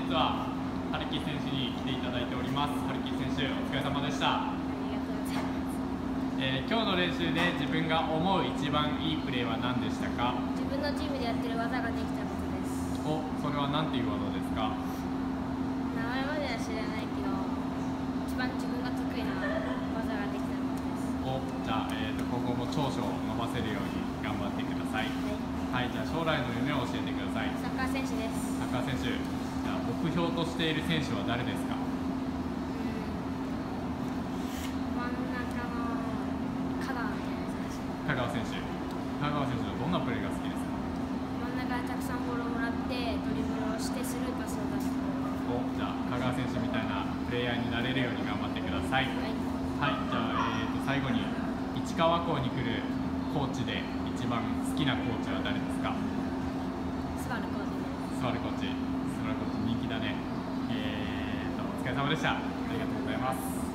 日は春樹選手に来ていただいております春樹選手お疲れ様でした、ありがとうございます。えー今日の練習で自分が思う一番いいプレーは何でしたか？自分のチームでやってる技ができたことです。おそれは何ていう技ですか？名前までは知らないけど、一番自分が得意な技ができたことです。おじゃあ、えー、と今後も長所を伸ばせるように頑張ってくださいはい。はいじゃあ将来の夢を教えてくださいサッカー選手です。サッカー選手目標としている選手は誰ですか？香川選手。香川選手香川選手のどんなプレーが好きですか？真ん中でたくさんボールをもらって、ドリブルをしてスルーパスを出す。おじゃあ香川選手みたいなプレイヤーになれるように頑張ってくださいはい。はいじゃあ、えー、と最後に市川校に来るコーチで一番好きなコーチは誰ですかスバルコーチです。スバルコーチスバルコーチ人気だねえー、とお疲れ様でした。ありがとうございます。